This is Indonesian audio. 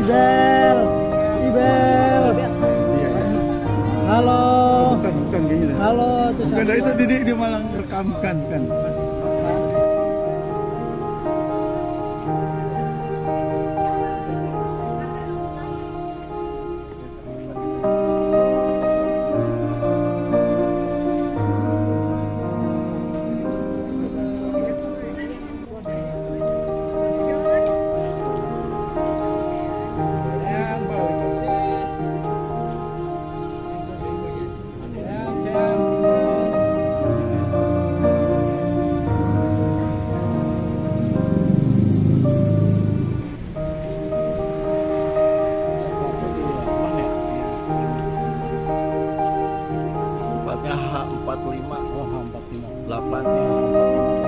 Ibel. Ibel. Iya, iya. Halo. Bukan, bukan. Gitu. Halo. Bukan, itu Didi di Malang rekam kan. kan. 45 oh 45 85 45